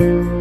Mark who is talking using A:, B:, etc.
A: Música